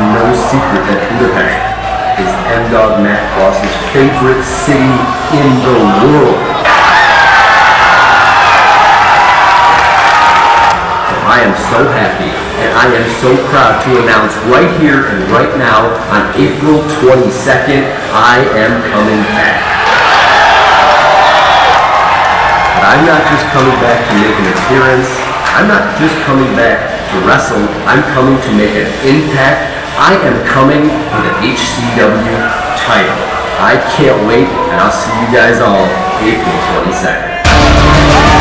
no secret that Budapest is M-Dogg Matt Cross's favorite city in the world. So I am so happy and I am so proud to announce right here and right now on April 22nd, I am coming back. But I'm not just coming back to make an appearance. I'm not just coming back to wrestle. I'm coming to make an impact. I am coming for the HCW title. I can't wait, and I'll see you guys all April 22nd.